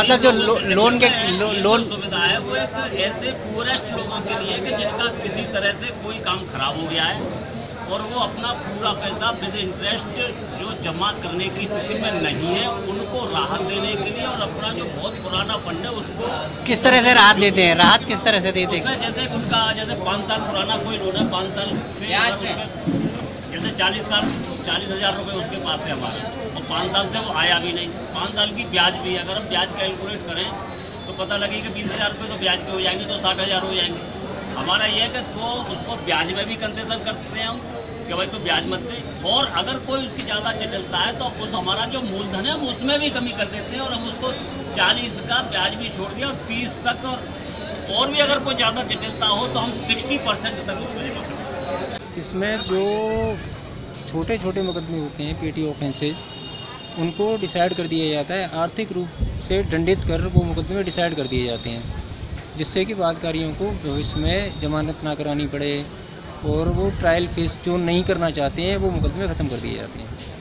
मतलब जो लो, लोन के लो, लोन सुविधा है वो एक ऐसे पुअरेस्ट लोगों के लिए कि जिनका किसी तरह से कोई काम खराब हो गया है और वो अपना पूरा पैसा विद इंटरेस्ट जो जमा करने की स्थिति में नहीं है उनको राहत देने के लिए और अपना जो बहुत पुराना फंड है उसको किस तरह से राहत देते हैं? राहत किस तरह से देते हैं? जैसे उनका जैसे पाँच साल पुराना कोई लोन है पाँच साल से जैसे चालीस साल, चालीस हज़ार रुपये उसके पास है हमारे। और पाँच साल से वो आया भी नहीं। पाँच साल की ब्याज भी अगर हम ब्याज कैलकुलेट करें तो पता लगे कि बीस हज़ार रुपये तो ब्याज पे हो जाएँगे तो साठ हज़ार हो जाएँगे। हमारा ये है कि तो उसको ब्याज में भी कंसेशन करते हैं हम, कि भाई तो ब्याज मत दे। और अगर कोई उसकी ज़्यादा जटिलता है तो उस हमारा जो मूलधन है, हम उसमें भी कमी कर देते हैं और हम उसको चालीस का ब्याज भी छोड़ दिया और तीस तक और और भी अगर कोई ज़्यादा जटिलता हो तो हम सिक्सटी परसेंट तक उसको जमा करते हैं। इसमें जो छोटे छोटे मुकदमे होते हैं पीटी ऑफेंसेज उनको डिसाइड कर दिया जाता है। आर्थिक रूप से दंडित कर वो मुकदमे डिसाइड कर दिए जाते हैं, जिससे कि बादकारियों को भविष्य में जमानत ना करानी पड़े और वो ट्रायल फेस जो नहीं करना चाहते हैं, वो मुकदमे ख़त्म कर दिए जाते हैं।